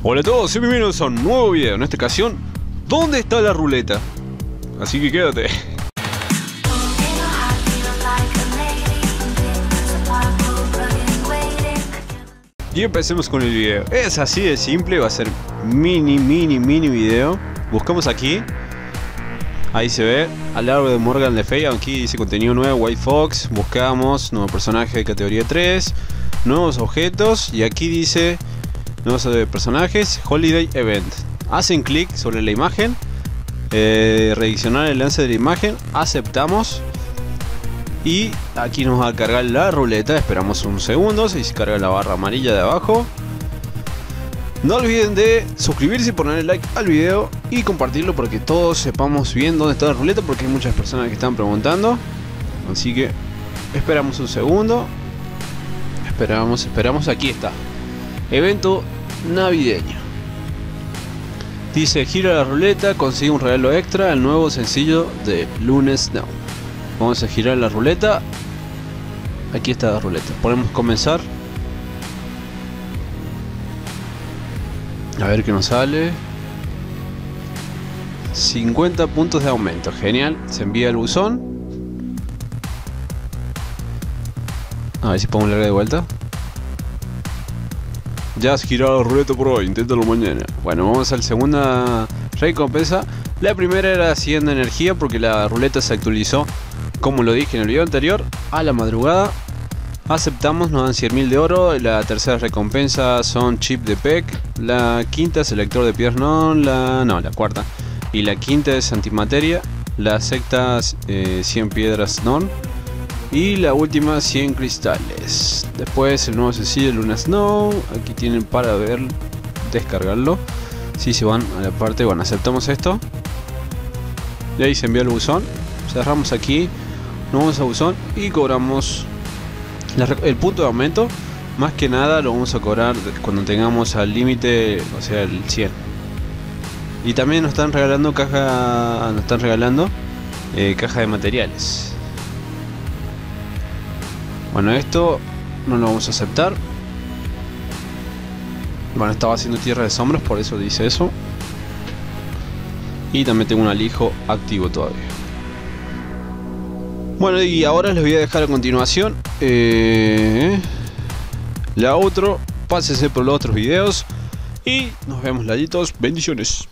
Hola a todos y bienvenidos a un nuevo video. En esta ocasión, ¿dónde está la ruleta? Así que quédate. Y empecemos con el video. Es así de simple, va a ser mini, mini, mini video. Buscamos aquí. Ahí se ve, al lado de Morgan Le Fay, aquí dice contenido nuevo, White Fox, buscamos, nuevo personaje de categoría 3, nuevos objetos y aquí dice nuevos personajes, Holiday Event. Hacen clic sobre la imagen, eh, el enlace de la imagen, aceptamos y aquí nos va a cargar la ruleta, esperamos un segundo, se carga la barra amarilla de abajo. No olviden de suscribirse y poner like al video y compartirlo porque todos sepamos bien dónde está la ruleta porque hay muchas personas que están preguntando. Así que esperamos un segundo. Esperamos, esperamos, aquí está. Evento navideño. Dice gira la ruleta, consigue un regalo extra, el nuevo sencillo de Lunes Now. Vamos a girar la ruleta. Aquí está la ruleta. Podemos comenzar. A ver qué nos sale. 50 puntos de aumento. Genial. Se envía el buzón. A ver si podemos leer de vuelta. Ya has girado la ruleta por hoy. Inténtalo mañana. Bueno, vamos a la segunda recompensa. La primera era 100 de energía porque la ruleta se actualizó. Como lo dije en el video anterior. A la madrugada. Aceptamos, nos dan 100.000 de oro. La tercera recompensa son chip de PEC. La quinta, selector de piernón. La, no, la cuarta. Y la quinta es antimateria. La sexta, eh, 100 piedras non. Y la última, 100 cristales. Después el nuevo sencillo Luna Snow. Aquí tienen para ver, descargarlo. Si se van a la parte, bueno, aceptamos esto. Y ahí se envía el buzón. Cerramos aquí. Nos vamos a buzón y cobramos el punto de aumento, más que nada lo vamos a cobrar cuando tengamos al límite, o sea, el 100. Y también nos están regalando caja, nos están regalando eh, caja de materiales. Bueno, esto no lo vamos a aceptar. Bueno, estaba haciendo tierra de sombras, por eso dice eso. Y también tengo un alijo activo todavía. Bueno, y ahora les voy a dejar a continuación eh, la otro. Pásense por los otros videos. Y nos vemos, laditos. Bendiciones.